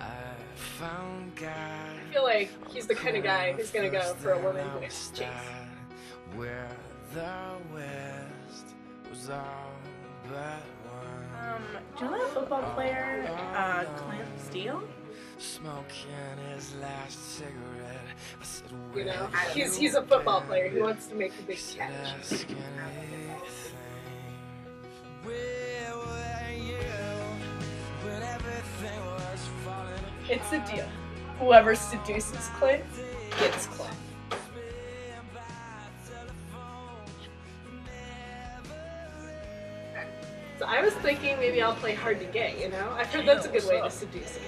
I feel like he's the kind of guy who's gonna go for a woman who makes chase. Where the West was all but one. Um, do you know that football player, uh, Clint Steele? Smoking his last cigarette. I said, You know, he's he's a football player. He wants to make the big Said, catch. It's a deal. Whoever seduces Clint gets Clint. So I was thinking maybe I'll play hard to get, you know? I've heard that's a good way to seduce a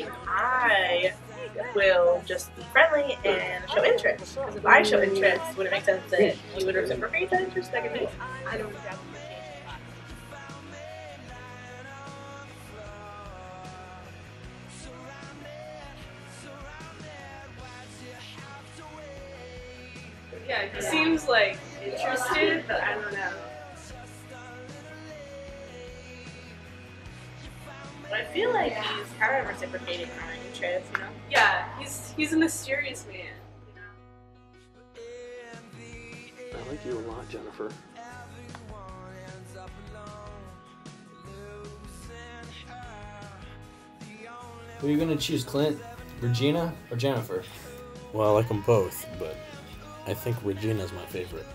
guy. I think I will just be friendly and show interest. Because if I show interest, would it make sense that you would reciprocate that interest back at me? I don't Yeah, he seems like interested, but I don't know. But I feel like he's kind of reciprocating my interest, you know? Yeah, he's he's a mysterious man. I like you a lot, Jennifer. Who are you gonna choose, Clint, Regina, or Jennifer? Well, I like them both, but I think Regina's my favorite.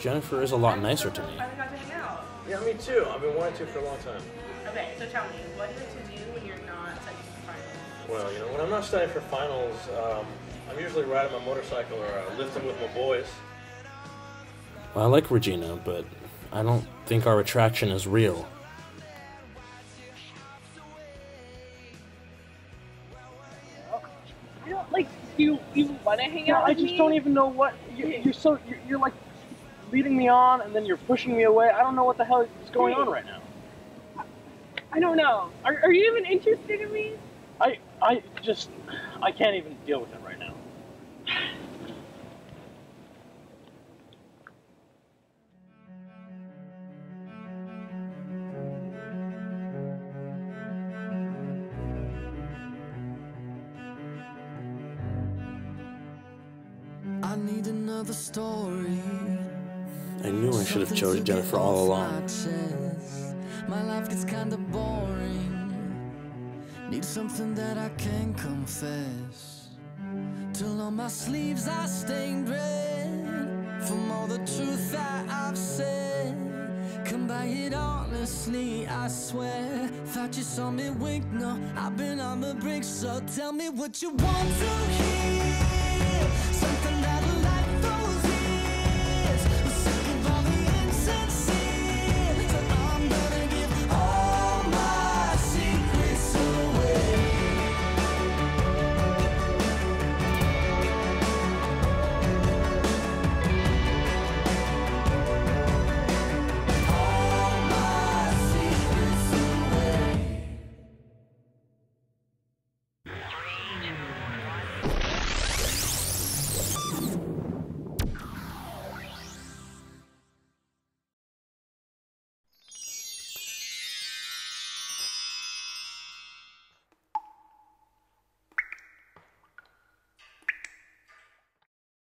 Jennifer is a lot nicer to me. Finally got to hang out. Yeah, me too. I've been wanting to for a long time. Okay, so tell me, what is it to do when you're not studying for finals? Well, you know, when I'm not studying for finals, um, I'm usually riding my motorcycle or uh, lifting with my boys. Well, I like Regina, but I don't think our attraction is real. You Want to hang out I just me? don't even know what you, you're so you're, you're like leading me on and then you're pushing me away. I don't know what the hell is going on right now. I don't know. Are, are you even interested in me? I I just I can't even deal with it right now. I need another story. I knew I should have chosen Jennifer all along. My life gets kinda boring. Need something that I can confess. Till on my sleeves I stained red from all the truth that I've said. Come by it honestly, I swear. Thought you saw me wink, no, I've been on the brink. So tell me what you want to hear.